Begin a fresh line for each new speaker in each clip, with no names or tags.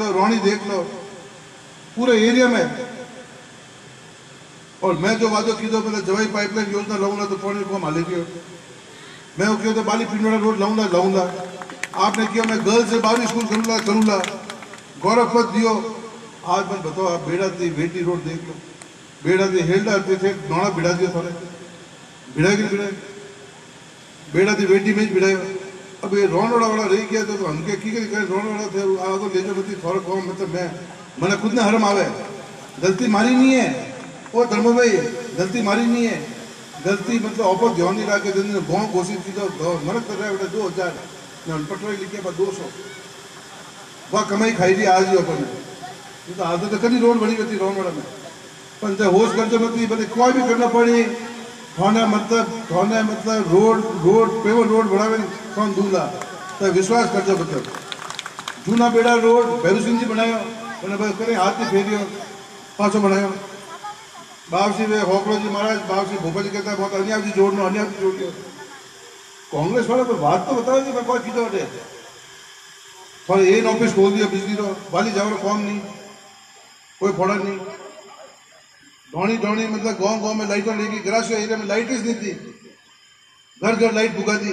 लो रोनी देख लो, पूरे एरिया में। और मैं जो वादो कीधो पहले जवाई पाइपलाइन योजना लाऊँगा तो पानी को माले दियो मैं वो किया तो बाली पिंडोड़ा रोड लाऊँगा लाऊँगा। आपने किया, मैं गर्ल्स से बाहरी स्कूल करूँगा करूँगा। गौरव पद दियो। आज मैं बताओ, आप बेड़ा थी बेटी रोड देख लो। बेड़ा थी हेल्डा थे थे नौना बिड़ा दियो थोड़े बिड़ा कि बिड़ा बेड़ा थी बेटी में बिड़ायो अब ये वाला रही गया तो हमके की करे? रोन वाला थे आगो ले जो बती थोड़ा कहो मतलब मैं, मैंने खुद ने हरम आवे। गलती मारी नहीं है। ओ धर्म भाई, गलती मारी नहीं है। गलती मतलब ऑपर ध्यान नहीं के दिन गाँव घोषित की तो मरक कर रहा बेटा, दो हज़ार। पटवाई लिखे पर दो सौ। कमाई खाई थी आज ही अपन ने। ये तो आदत कभी रोड बड़ी होती रोड वाला में पर होश करते मत भले कोई भी करना पड़ी थाने मतलब थाने मतलब रोड रोड, पेवर रोड बढ़ावे कौन दूँगा? तो विश्वास करजो मतलब जूना बेड़ा रोड भैरू जी बनायो, मैंने भाई करे, हाथ फेरियो पाछो बनायो। बाबसी वे होकड़ो जी महाराज जी कहता, बहुत अन्याय जी जोड़नो अन्याय जी जोड़ियो। कांग्रेस वाला तो बात तो बताओ कि मैं कोई कीधो वटे थोड़ा एन ऑफ़िस खोल दिया बिजली रो वाली जाओ कौन नहीं, कोई फोड़ा नहीं। ढोणी ढोणी मतलब गाँव गाँव में लाइटों लेगी ग्रासियो एरिया में लाइट ही नहीं थी। घर घर लाइट बुका दी।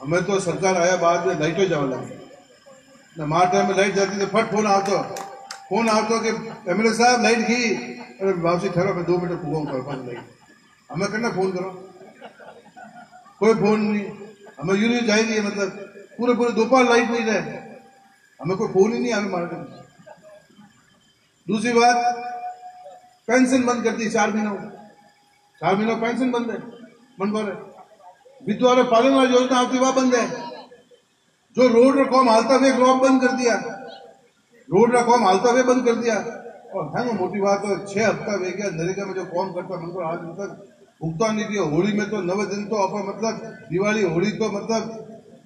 हमें तो सरकार आया बाद में लाइटों जाओ लगी। न मार टाइम में लाइट जाती तो फट फ़ोन आता फ़ोन आता कि एमएलए साहब, लाइट गई अरे वापसी ठहरो, मैं दो मिनट पुगाऊँ कर लाइट। हमें करना फ़ोन करो। कोई फ़ोन नहीं। हमें यूँ नहीं जाएगी मतलब पूरे पूरे दोपहर लाइट नहीं रहे। हमें कोई फ़ोन ही नहीं हमें मार्केट दूसरी बात पेंशन बंद कर दी, चार महीनों चार महीनों पेंशन बंद है। हो? रहे विधवा और पालन वाली योजना आपकी वह बंद है। जो रोड और कॉम हालता हुए क्रॉप बंद कर दिया। रोड और कॉम हालता हुए बंद कर दिया। और है वो मोटी बात है, छह हफ़्ता वे गया, नरेगा में जो कॉम करता मन को आज तक भुगतान नहीं किया। होली में तो नवे दिन तो अपन मतलब दिवाली, होली तो मतलब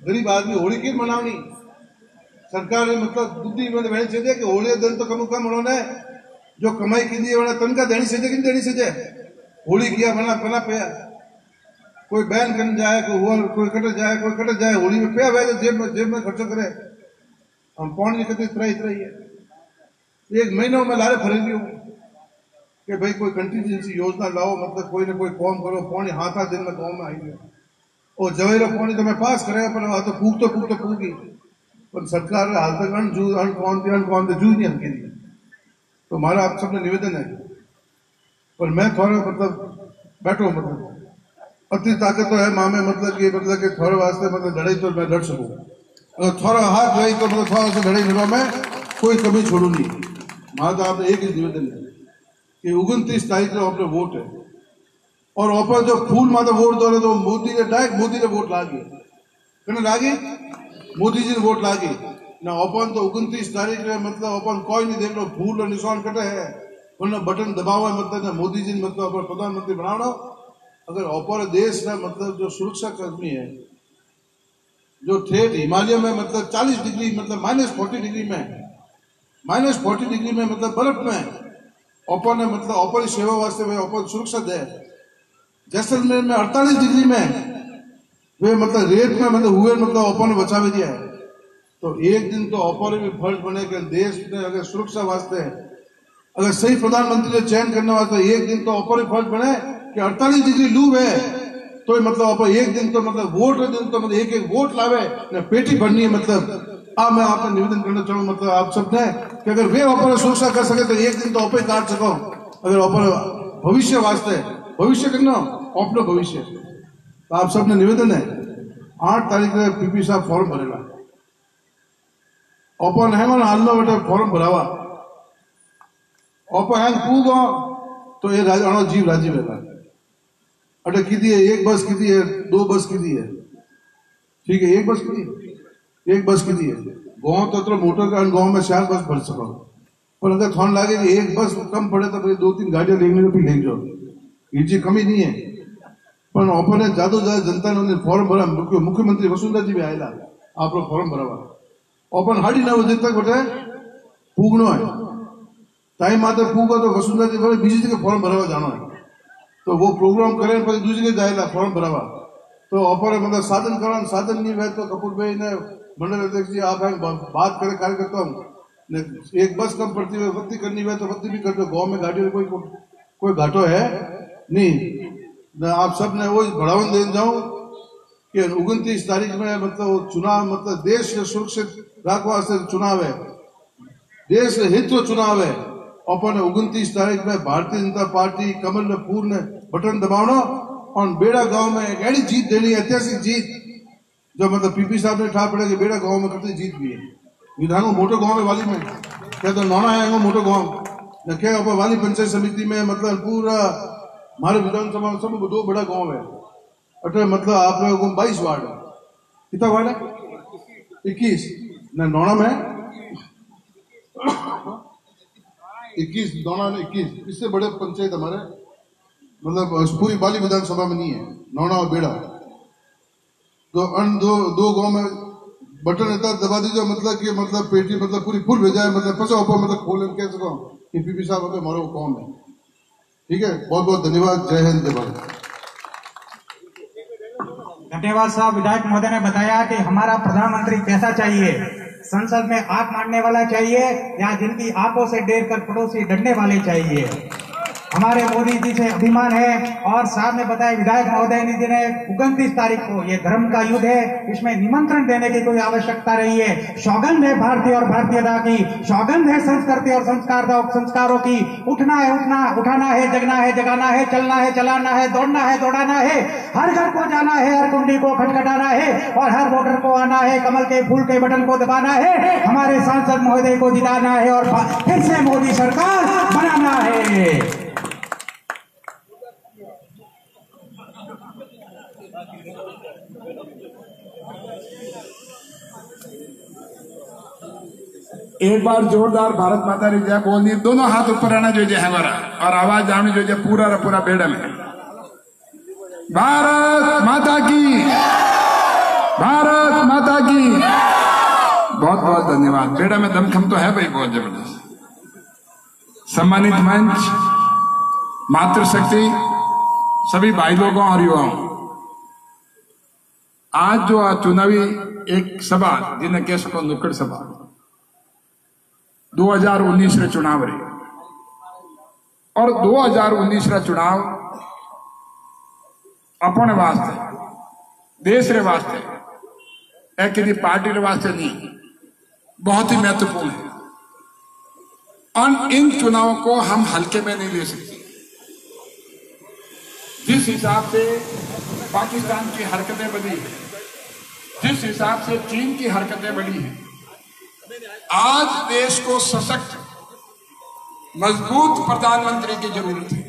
गरीब आदमी होली की मनावनी। सरकार ने मतलब बुद्धि में वही छे कि होली दिन तो कम कम उन्होंने जो कमाई की है वरना तनखा देनी सजे कि नहीं देनी सजे होली किया बना पना पिया कोई बैन करने जाए कोई हुआ कोई कट जाए कोई कट जाए होली में पिया भाई जेब में जेब में खर्चो करे हम पौन नहीं करते इतना इतना ही है एक महीनों में लारे फरेगी हूँ कि भाई कोई कंटीजेंसी योजना लाओ मतलब कोई ना कोई फॉर्म करो पौनी हाथ हाथ दिन में गाँव में आई गया और जवेरो पौनी तो मैं पास करे पर आ तो फूक तो फूक तो फूकी पर सरकार हाल तक अण जू अण कौन थी अण कौन थे जू नहीं हल्की दी तो हमारा आप सबने निवेदन है। पर मैं थोड़ा मतलब बैठो मतलब। अति ताकत तो है माँ में मतलब कि मतलब कि थोड़े वास्ते मतलब लड़ाई तो मैं लड़ सकूँ। अगर थोड़ा हाथ गई तो मतलब थोड़ा सा लड़ाई लड़वा में कोई कमी छोड़ू नहीं। माँ तो आपने एक ही निवेदन है कि उनतीस तारीख को अपने वोट है। और ऊपर जो फूल माता वोट दो तो मोदी ने डायरेक्ट मोदी ने वोट लागी। कने लागी मोदी जी ने वोट लागी। ना ओपन तो उनतीस तारीख में मतलब ओपन कोई नहीं देख लो फूल और निशान कटे है। उन्हें बटन दबाओ है मतलब ना मोदी जी ने मतलब अपन प्रधानमंत्री बनाना अगर ऊपर देश का मतलब जो सुरक्षा कर्मी है, जो ठेठ हिमालय में मतलब 40 डिग्री मतलब माइनस फोर्टी डिग्री में माइनस फोर्टी डिग्री में मतलब बर्फ़ में ओपन है मतलब ओपन सेवा वास्ते वे ओपन सुरक्षा दे। जैसलमेर में 48 डिग्री में वे मतलब रेत में मतलब हुए मतलब अपन ओपन बचावे दिया है। तो एक दिन तो ओपन भी फ़र्ज़ बने कि देश में अगर सुरक्षा वास्ते, अगर सही प्रधानमंत्री चयन करने वास्ते एक दिन तो ओपन भी फ़र्ज़ बने कि 48 डिग्री लू है तो मतलब एक दिन तो मतलब वोट दिन तो मतलब एक एक वोट लावे ने पेटी भरनी है मतलब। आ, मैं आपसे निवेदन करना चाहूँ मतलब आप सबने, कि अगर वे ओपर सुरक्षा कर सके तो एक दिन तो ओपे काट सको अगर ओपर भविष्य वास्ते, भविष्य करना अपनो भविष्य। तो आप सबने निवेदन है, आठ तारीख पीपी साहब फॉर्म भरेगा। है बेटा फॉर्म भरावा ओपन है पूगो तो ये राज अणो जीव राजीव है। अटे किती है? एक बस किती है, दो बस किती है। ठीक है, एक बस किती एक बस किती है। गाँव तो तो मोटर का गाँव में चार बस भर सको। पर अगर थोड़ा लगे कि एक बस कम पड़े तो फिर दो तीन गाड़ियाँ लेने को भी ले जाओ ये कमी नहीं है। पर ओपन है ज़्यादा ज़्यादा जनता ने फॉर्म भरा। मुख्यमंत्री वसुंधरा जी भी आएगा आप लोग फॉर्म भरावा ओपन हार्टी ना उधर तक बोलते पूगनो है टाइम आता पूगा तो वसुंधरा जी बोले बीजी के फॉर्म भरवा जाना है तो वो प्रोग्राम करें पर दूसरे के जाएगा फॉर्म भरवा तो ऑफ़र मतलब साधन करान साधन नहीं है तो कपूर भाई ने मंडल अध्यक्ष जी आप हैं बात करें कार्यकर्ता हूँ ने एक बस कम पड़ती है भक्ति करनी है तो भक्ति भी करते गाँव में गाड़ी कोई कोई घाटो है नहीं आप सबने वो बढ़ावन दे जाऊँ कि उगनतीस तारीख में मतलब चुनाव मतलब देश सुरक्षित रखवा वास्ते चुनाव है। देश हित चुनाव है। अपन उनतीस तारीख में भारतीय जनता पार्टी कमल ने पूर्ण बटन दबावनो और बेड़ा गाँव में एक ऐसी जीत देनी है, ऐतिहासिक जीत। जो मतलब पीपी साहब ने ठा पड़े कि बेड़ा गाँव में कितनी जीत भी है। विधान मोटो गाँव है वाली में। क्या तो नौना है मोटो गाँव? न अपन वाली पंचायत समिति में मतलब पूरा हमारे विधानसभा में सब दो बड़ा गाँव है। अटे मतलब आप लोगों को बाईस वार्ड। है कितना वार्ड है? इक्कीस। न नौना में इक्कीस, नौना में इक्कीस। इससे बड़े पंचायत हमारे मतलब पूरी बाली विधानसभा में नहीं है। नौना और बेड़ा। तो अन, दो दो गाँव में बटन रहता, दबा दीजिए मतलब कि मतलब पेटी मतलब पूरी फुल हो जाए मतलब फंसा ऊपर मतलब खोल कह सको कि पीपी साहब हमें मारो कौन है ठीक है? बहुत बहुत धन्यवाद। जय हिंद, जय भारत।
धन्यवाद साहब। विधायक महोदय ने बताया कि हमारा प्रधानमंत्री कैसा चाहिए? संसद में आप मानने वाला चाहिए या जिनकी आँखों से डेर कर पड़ोसी डरने वाले चाहिए? हमारे मोदी जी से अभिमान है और साहब ने बताया, विधायक महोदय जी ने उनतीस तारीख को, ये धर्म का युद्ध है, इसमें निमंत्रण देने की कोई आवश्यकता नहीं है। सौगंध है भारतीय और भारतीयता की, सौगंध है संस्कृति और संस्कार संस्कारों की। उठना है, उठना, उठाना है, जगना है, जगाना है, चलना है, चलाना है, दौड़ना है, दौड़ाना है। हर घर को जाना है, हर कुंडी को खटखटाना है और हर वोटर को आना है, कमल के फूल के बटन को दबाना है, हमारे सांसद महोदय को जिताना है और फिर से मोदी सरकार बनाना है।
एक बार जोरदार भारत माता री जय बोलनी दोनों हाथ ऊपर आना जो है हमारा और आवाज़ आनी जो है पूरा रा पूरा बेड़ा में। भारत माता की। भारत माता की। बहुत बहुत धन्यवाद। बेड़ा में दमखम तो है भाई, बहुत ज़बरदस्त। सम्मानित मंच, मातृशक्ति, सभी भाई लोगों और युवाओं। आज जो चुनावी एक सभा जिन्हें कह सको नुक्कड़ सभा। 2019 रे चुनाव रे। और 2019 रा चुनाव अपने वास्ते, देश रे वास्ते, एक किसी पार्टी रे वास्ते नहीं, बहुत ही महत्वपूर्ण है। और इन चुनावों को हम हल्के में नहीं ले सकते। जिस हिसाब से पाकिस्तान की हरकतें बढ़ी है, जिस हिसाब से चीन की हरकतें बढ़ी हैं आज देश को सशक्त, मज़बूत प्रधानमंत्री की ज़रूरत है।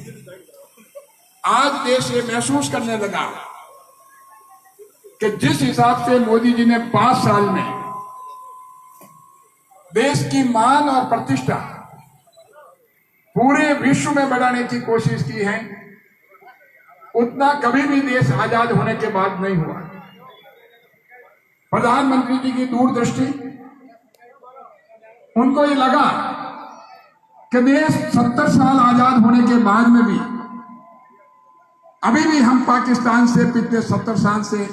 आज देश ये महसूस करने लगा कि जिस हिसाब से मोदी जी ने पाँच साल में देश की मान और प्रतिष्ठा पूरे विश्व में बढ़ाने की कोशिश की है, उतना कभी भी देश आज़ाद होने के बाद नहीं हुआ। प्रधानमंत्री जी की दूरदृष्टि उनको ये लगा कि देश सत्तर साल आज़ाद होने के बाद में भी, अभी भी हम पाकिस्तान से पिछले सत्तर साल से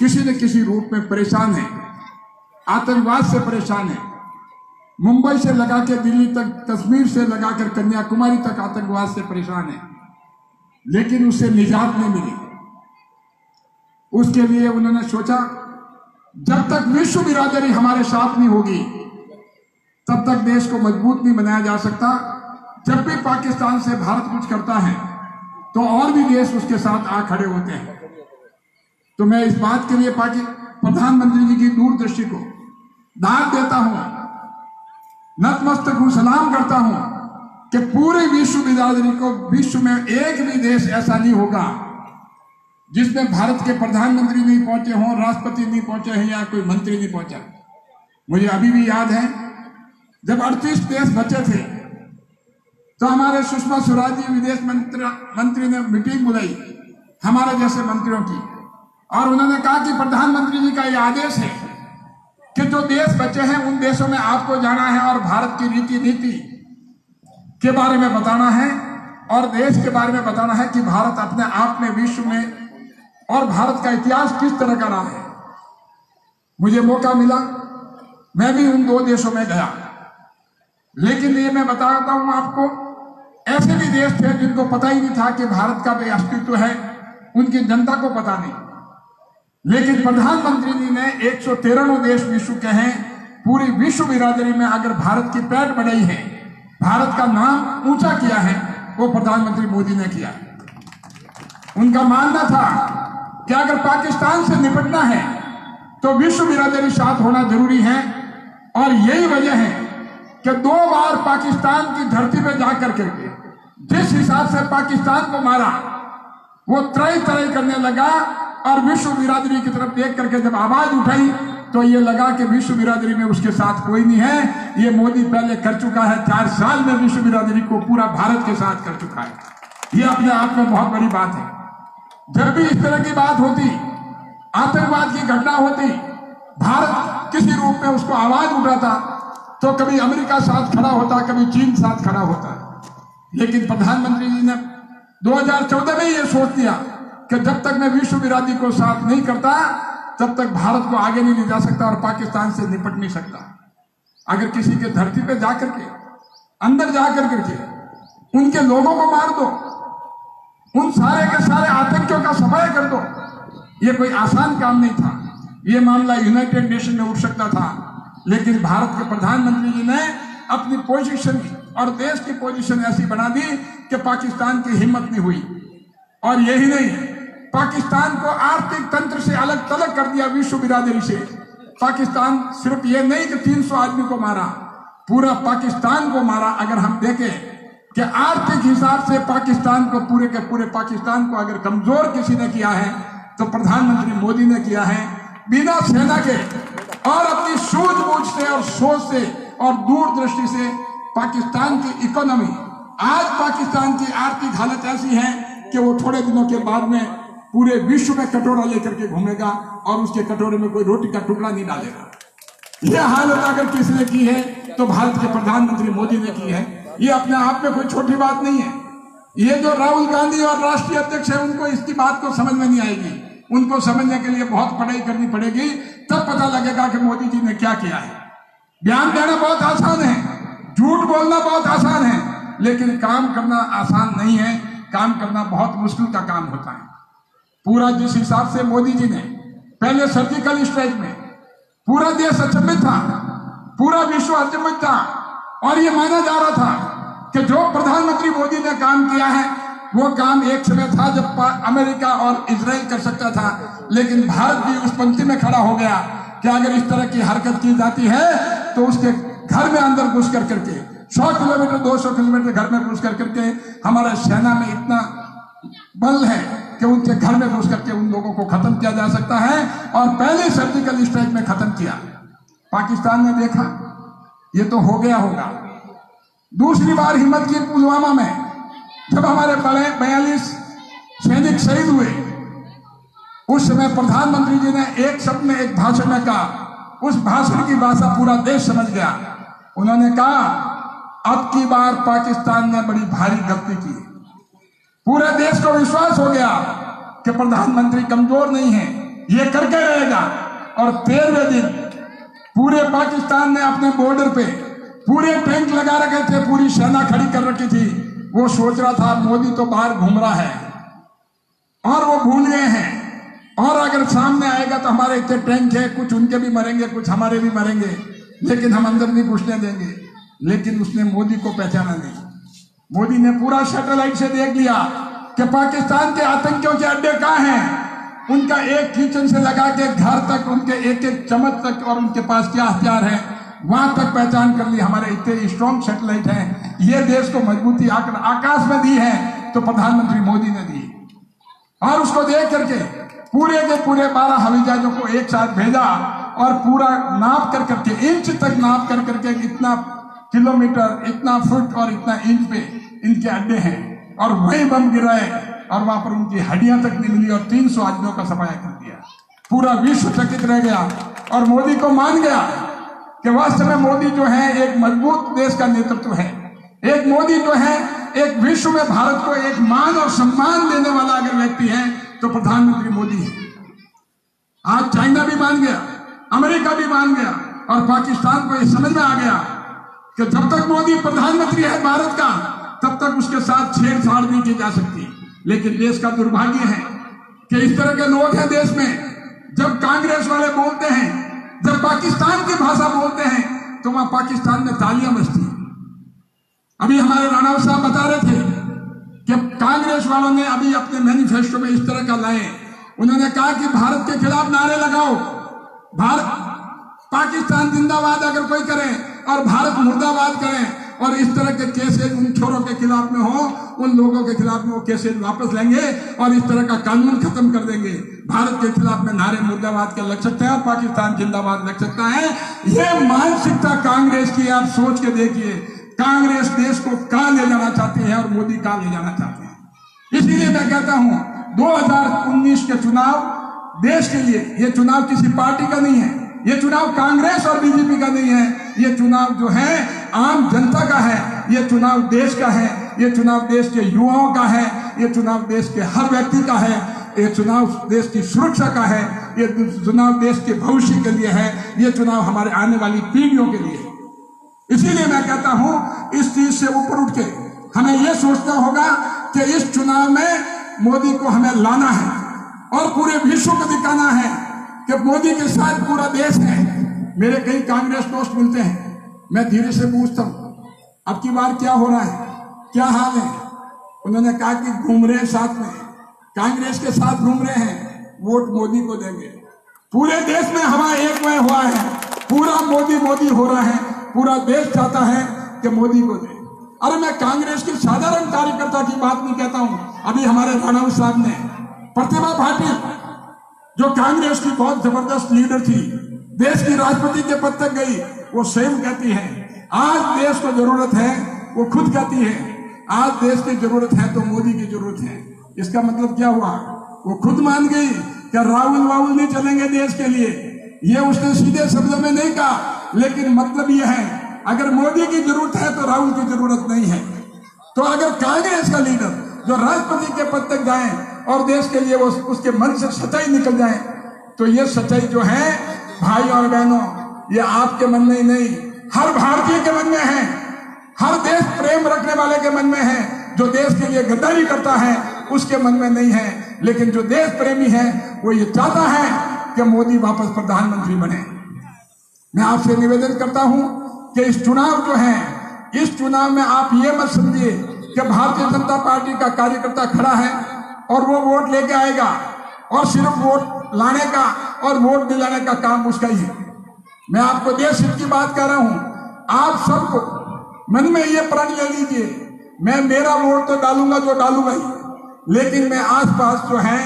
किसी न किसी रूप में परेशान हैं, आतंकवाद से परेशान हैं। मुंबई से लगा के दिल्ली तक, कश्मीर से लगाकर कन्याकुमारी तक आतंकवाद से परेशान है। लेकिन उससे निजात नहीं मिली। उसके लिए उन्होंने सोचा, जब तक विश्व बिरादरी हमारे साथ नहीं होगी तब तक देश को मज़बूत नहीं बनाया जा सकता। जब भी पाकिस्तान से भारत कुछ करता है तो और भी देश उसके साथ आ खड़े होते हैं। तो मैं इस बात के लिए प्रधानमंत्री जी की दूरदृष्टि को दाद देता हूँ, नतमस्तक हूँ, सलाम करता हूँ कि पूरे विश्व बिरादरी को विश्व में एक भी देश ऐसा नहीं होगा जिसमें भारत के प्रधानमंत्री नहीं पहुँचे हों, राष्ट्रपति नहीं पहुँचे हैं या कोई मंत्री नहीं पहुँचा। मुझे अभी भी याद है जब अड़तीस देश बचे थे तो हमारे सुषमा स्वराज जी, विदेश मंत्री मंत्री ने मीटिंग बुलाई हमारे जैसे मंत्रियों की। और उन्होंने कहा कि प्रधानमंत्री जी का यह आदेश है कि जो देश बचे हैं, उन देशों में आपको जाना है और भारत की रीति नीति के बारे में बताना है और देश के बारे में बताना है कि भारत अपने आप में विश्व में और भारत का इतिहास किस तरह का रहा है। मुझे मौका मिला, मैं भी उन दो देशों में गया। लेकिन ये मैं बताता हूँ आपको, ऐसे भी देश थे जिनको पता ही नहीं था कि भारत का भी अस्तित्व है, उनकी जनता को पता नहीं। लेकिन प्रधानमंत्री जी ने एक सौ देश विश्व के हैं, पूरी विश्व बिरादरी में अगर भारत की पैठ बढ़ाई है, भारत का नाम ऊँचा किया है, वो प्रधानमंत्री मोदी ने किया। उनका मानना था कि अगर पाकिस्तान से निपटना है तो विश्व बिरादरी साथ होना ज़रूरी है, और यही वजह है कि दो बार पाकिस्तान की धरती पे जाकर करके जिस हिसाब से पाकिस्तान को मारा, वो त्रय त्रय करने लगा और विश्व बिरादरी की तरफ़ देख करके जब आवाज़ उठाई तो ये लगा कि विश्व बिरादरी में उसके साथ कोई नहीं है। ये मोदी पहले कर चुका है, चार साल में विश्व बिरादरी को पूरा भारत के साथ कर चुका है। ये अपने आप में बहुत बड़ी बात है। जब भी इस तरह की बात होती, आतंकवाद की घटना होती, भारत किसी रूप में उसको आवाज़ उठाता तो कभी अमेरिका साथ खड़ा होता, कभी चीन साथ खड़ा होता। लेकिन प्रधानमंत्री जी ने 2014 में ये सोच दिया कि जब तक मैं विश्व बिरादरी को साथ नहीं करता, तब तक भारत को आगे नहीं ले जा सकता और पाकिस्तान से निपट नहीं सकता। अगर किसी के धरती पे जाकर के, अंदर जाकर के उनके लोगों को मार दो, उन सारे के सारे आतंकियों का सफाया कर दो, ये कोई आसान काम नहीं था। ये मामला यूनाइटेड नेशन में उठ सकता था। लेकिन भारत के प्रधानमंत्री जी ने अपनी पोजीशन और देश की पोजीशन ऐसी बना दी कि पाकिस्तान की हिम्मत नहीं हुई। और यही नहीं, पाकिस्तान को आर्थिक तंत्र से अलग तलग कर दिया विश्व बिरादरी से। पाकिस्तान सिर्फ़ ये नहीं कि 300 आदमी को मारा, पूरा पाकिस्तान को मारा। अगर हम देखें कि आर्थिक हिसाब से पाकिस्तान को पूरे के पूरे पाकिस्तान को अगर कमज़ोर किसी ने किया है तो प्रधानमंत्री मोदी ने किया है। बिना सेना के और अपनी सूझबूझ से और सोच से और दूरदृष्टि से पाकिस्तान की इकोनॉमी आज पाकिस्तान की आर्थिक हालत ऐसी है कि वो थोड़े दिनों के बाद में पूरे विश्व में कटोरा लेकर के घूमेगा और उसके कटोरे में कोई रोटी का टुकड़ा नहीं डालेगा। यह हालत अगर किसने की है तो भारत के प्रधानमंत्री मोदी ने की है। ये अपने आप में कोई छोटी बात नहीं है। ये जो राहुल गांधी और राष्ट्रीय अध्यक्ष है, उनको इसकी बात को समझ में नहीं आएगी। उनको समझने के लिए बहुत पढ़ाई करनी पड़ेगी। तब पता लगेगा कि मोदी जी ने क्या किया है। बयान देना बहुत आसान है, झूठ बोलना बहुत आसान है, लेकिन काम करना आसान नहीं है। काम करना बहुत मुश्किल का काम होता है। पूरा जिस हिसाब से मोदी जी ने, पहले सर्जिकल स्ट्राइक में, पूरा देश अचंभित था, पूरा विश्व अचंभित था, और ये माना जा रहा था कि जो प्रधानमंत्री मोदी ने काम किया है वो काम एक समय था जब अमेरिका और इसराइल कर सकता था, लेकिन भारत भी उस पंक्ति में खड़ा हो गया कि अगर इस तरह की हरकत की जाती है तो उसके घर में अंदर घुस कर करके, सौ किलोमीटर, दो सौ किलोमीटर घर में घुस कर करके हमारे सेना में इतना बल है कि उनके घर में घुस करके उन लोगों को खत्म किया जा सकता है और पहले सर्जिकल स्ट्राइक में खत्म किया। पाकिस्तान ने देखा, ये तो हो गया होगा। दूसरी बार हिम्मत की पुलवामा में जब हमारे बयालीस सैनिक शहीद हुए, उस समय प्रधानमंत्री जी ने एक शब्द में एक भाषण में कहा, उस भाषण की भाषा पूरा देश समझ गया। उन्होंने कहा, अब की बार पाकिस्तान ने बड़ी भारी गलती की पूरे देश को विश्वास हो गया कि प्रधानमंत्री कमज़ोर नहीं है। ये करके रहेगा। और तेरहवें दिन पूरे पाकिस्तान ने अपने बॉर्डर पे पूरे टैंक लगा रखे थे, पूरी सेना खड़ी कर रखी थी। वो सोच रहा था, मोदी तो बाहर घूम रहा है। और वो भूल गए हैं। और अगर सामने आएगा तो हमारे इतने टैंक है, कुछ उनके भी मरेंगे, कुछ हमारे भी मरेंगे। लेकिन हम अंदर नहीं घुसने देंगे। लेकिन उसने मोदी को पहचाना नहीं। मोदी ने पूरा सैटेलाइट से देख लिया कि पाकिस्तान के आतंकियों के अड्डे कहाँ हैं। उनका एक किचन से लगा के घर तक, उनके एक एक चमच तक और उनके पास क्या हथियार है। वहाँ तक पहचान कर ली, हमारे इतने स्ट्रॉन्ग सैटेलाइट हैं। ये देश को मजबूती आकर आकाश में दी है तो प्रधानमंत्री मोदी ने दी। और उसको देख करके पूरे के पूरे बारह हवाई जहाजों को एक साथ भेजा और पूरा नाप कर करके, इंच तक नाप कर करके इतना किलोमीटर, इतना फुट और इतना इंच पे इनके अड्डे हैं। और वही बम गिराए और वहाँ पर उनकी हड्डियाँ तक नहीं मिली और 300 आदमियों का सफाया कर दिया। पूरा विश्व चकित रह गया और मोदी को मान गया। कि वास्तव में मोदी जो है, एक मज़बूत देश का नेतृत्व है। एक मोदी जो है, एक विश्व में भारत को एक मान और सम्मान देने वाला अगर व्यक्ति है तो प्रधानमंत्री मोदी है। आज चाइना भी मान गया, अमेरिका भी मान गया, और पाकिस्तान को यह समझ में आ गया कि जब तक मोदी प्रधानमंत्री है भारत का, तब तक उसके साथ छेड़छाड़ नहीं की जा सकती। लेकिन देश का दुर्भाग्य है कि इस तरह के लोग हैं देश में, जब कांग्रेस वाले बोलते हैं जब पाकिस्तान की भाषा बोलते हैं तो वहाँ पाकिस्तान में तालियाँ बजती अभी हमारे राणा साहब बता रहे थे कि कांग्रेस वालों ने अभी अपने मैनिफेस्टो में इस तरह का लाए। उन्होंने कहा कि भारत के खिलाफ नारे लगाओ। भारत, पाकिस्तान जिंदाबाद अगर कोई करे और भारत मुर्दाबाद करे और इस तरह के केसेज उन छोरों के खिलाफ में हो, उन लोगों के खिलाफ में वो केसेज वापस लेंगे और इस तरह का कानून खत्म कर देंगे। भारत के खिलाफ में नारे मुर्दाबाद के लग सकते हैं और पाकिस्तान जिंदाबाद लग सकता है। ये मानसिकता कांग्रेस की आप सोच के देखिए। कांग्रेस देश को कहा ले जाना चाहती है और मोदी कहा ले जाना चाहते हैं। इसीलिए मैं कहता हूँ 2019 के चुनाव, देश के लिए ये चुनाव किसी पार्टी का नहीं है। ये चुनाव कांग्रेस और बीजेपी का नहीं है। ये चुनाव जो है आम जनता का है, ये चुनाव देश का है, ये चुनाव देश के युवाओं का है, ये चुनाव देश के हर व्यक्ति का है, ये चुनाव देश की सुरक्षा का है, ये चुनाव देश के भविष्य के लिए है, ये चुनाव हमारे आने वाली पीढ़ियों के लिए है। इसीलिए मैं कहता हूँ, इस चीज़ से ऊपर उठ के हमें यह सोचना होगा कि इस चुनाव में मोदी को हमें लाना है और पूरे विश्व को दिखाना है कि मोदी के साथ पूरा देश है। मेरे कई कांग्रेस दोस्त मिलते हैं मैं धीरे से पूछता हूँ, अब की बार क्या हो रहा है? क्या हाल है? उन्होंने कहा कि घूम रहे हैं साथ में। कांग्रेस के साथ घूम रहे हैं। वोट मोदी को देंगे। पूरे देश में हवा एक में हुआ है। पूरा मोदी मोदी हो रहा है। पूरा देश चाहता है कि मोदी को दे। अरे मैं कांग्रेस के साधारण कार्यकर्ता की बात नहीं कहता हूँ। अभी हमारे राणा साहब ने, प्रतिभा पाटिल जो कांग्रेस की बहुत ज़बरदस्त लीडर थी देश की राष्ट्रपति के पद तक गई, वो स्वयं कहती है, आज देश को ज़रूरत है, वो खुद कहती है, आज देश की ज़रूरत है तो मोदी की ज़रूरत है। इसका मतलब क्या हुआ? वो खुद मान गई कि राहुल वाहुल नहीं चलेंगे देश के लिए। ये उसने सीधे शब्दों में नहीं कहा, लेकिन मतलब ये है, अगर मोदी की ज़रूरत है तो राहुल की ज़रूरत नहीं है। तो अगर कांग्रेस का लीडर जो राष्ट्रपति के पद तक जाए और देश के लिए वो उसके मन से सच्चाई निकल जाए तो ये सच्चाई जो है भाई और बहनों, ये आपके मन में ही नहीं, हर भारतीय के मन में है, हर देश प्रेम रखने वाले के मन में है, जो देश के लिए गद्दारी करता है, उसके मन में नहीं है, लेकिन जो देश प्रेमी है, वो ये चाहता है कि मोदी वापस प्रधानमंत्री बने। मैं आपसे निवेदन करता हूँ कि इस चुनाव जो है, इस चुनाव में आप ये मत समझिए कि भारतीय जनता पार्टी का कार्यकर्ता खड़ा है और वो वोट लेके आएगा और सिर्फ़ वोट लाने का और वोट दिलाने का काम उसका ही है। मैं आपको देश हित की बात कर रहा हूँ। आप सबको मन में ये प्रण ले लीजिए। मैं मेरा वोट तो डालूँगा जो डालूँगा ही। लेकिन मैं आसपास जो है,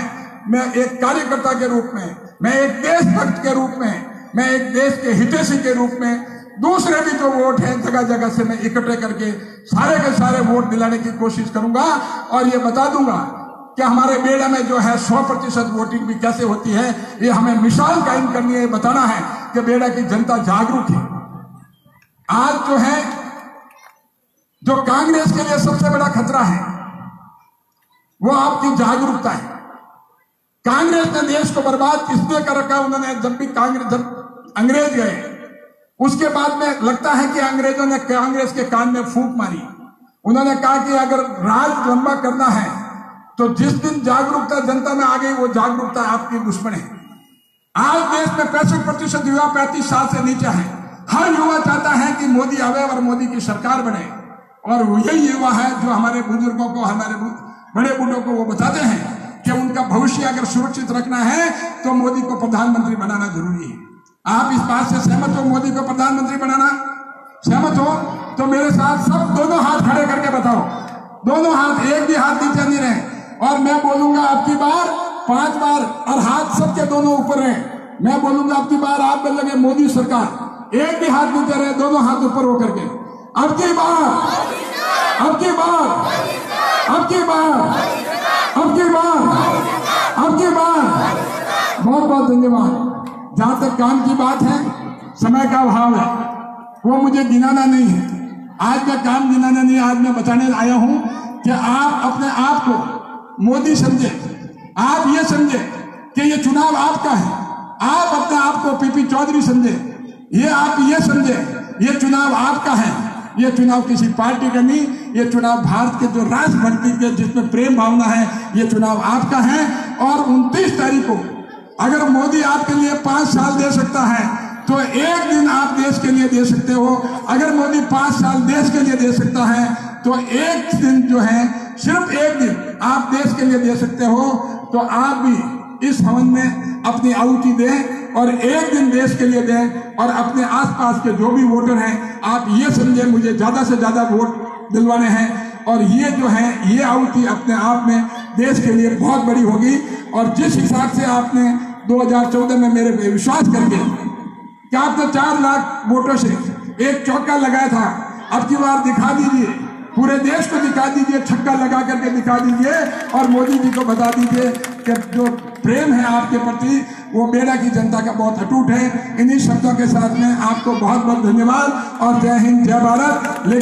मैं एक कार्यकर्ता के रूप में, मैं एक देशभक्त के रूप में, मैं एक देश के हितैषी के रूप में, दूसरे भी जो वोट है जगह जगह से मैं इकट्ठे करके सारे के सारे वोट दिलाने की कोशिश करूँगा। और ये बता दूँगा कि हमारे बेड़ा में जो है सौ प्रतिशत वोटिंग भी कैसे होती है, ये हमें मिसाल कायम करनी है, बताना है कि बेड़ा की जनता जागरूक है। आज जो है, जो कांग्रेस के लिए सबसे बड़ा खतरा है, वो आपकी जागरूकता है। कांग्रेस ने देश को बर्बाद इसलिए कर रखा उन्होंने जब भी कांग्रेस, जब अंग्रेज़ गए, उसके बाद में लगता है कि अंग्रेज़ों ने कांग्रेस के कान में फूक मारी। उन्होंने कहा कि अगर राज लंबा करना है तो जिस दिन जागरूकता जनता में आ गई, वो जागरूकता आपकी दुश्मन है। आज देश में पैंसठ प्रतिशत युवा पैंतीस साल से नीचे है। हर युवा चाहता है कि मोदी आवे और मोदी की सरकार बने। और यही युवा है जो हमारे बुज़ुर्गों को, हमारे बड़े बूढ़ों को वो बताते हैं कि उनका भविष्य अगर सुरक्षित रखना है तो मोदी को प्रधानमंत्री बनाना ज़रूरी है। आप इस बात से सहमत हो मोदी को प्रधानमंत्री बनाना? सहमत हो? तो मेरे साथ सब दोनों हाथ खड़े करके बताओ। दोनों हाथ एक भी हाथ नीचे नहीं रहे। और मैं बोलूँगा आपकी बार पाँच बार और हाथ सबके दोनों ऊपर रहे मैं बोलूँगा आपकी बार, आप में लगे मोदी सरकार। एक भी हाथ नीचे रहे दोनों हाथ ऊपर होकर के। अब की बार, अब की बार, अब की बार, अब की बार, अब की बार। बहुत बहुत धन्यवाद। जहाँ तक काम की बात है, समय का अभाव है। वो मुझे गिनाना नहीं है। आज मैं काम गिनाना नहीं, आज मैं बताने आया हूँ कि आप अपने आप को मोदी समझे, आप ये समझे कि ये चुनाव आपका है। आप अपने आप को पीपी चौधरी समझे, ये आप ये समझे, ये चुनाव आपका है। ये चुनाव किसी पार्टी का नहीं, ये चुनाव भारत के जो राष्ट्रभक्ति के जिसमें प्रेम भावना है, ये चुनाव आपका है। और 29 तारीख को अगर मोदी आपके लिए पाँच साल दे सकता है तो एक दिन आप देश के लिए दे सकते हो। अगर मोदी पाँच साल देश के लिए दे सकता है तो एक दिन जो है सिर्फ़ एक दिन आप देश के लिए दे सकते हो तो आप भी इस हवन में अपनी आहुति दें और एक दिन देश के लिए दें और अपने आसपास के जो भी वोटर हैं, आप ये समझें, मुझे ज़्यादा से ज़्यादा वोट दिलवाने हैं। और ये जो है, ये आहुति अपने आप में देश के लिए बहुत बड़ी होगी। और जिस हिसाब से आपने 2014 में मेरे पे विश्वास करके कि आपने चार लाख वोटों से एक चौका लगाया था? अब की बार दिखा दीजिए। पूरे देश को दिखा दीजिए, छक्का लगा करके दिखा दीजिए और मोदी जी को बता दीजिए कि जो प्रेम है आपके प्रति, वो मेरा की जनता का बहुत अटूट है। इन्हीं शब्दों के साथ में आपको बहुत बहुत धन्यवाद और जय हिंद, जय भारत। लेकिन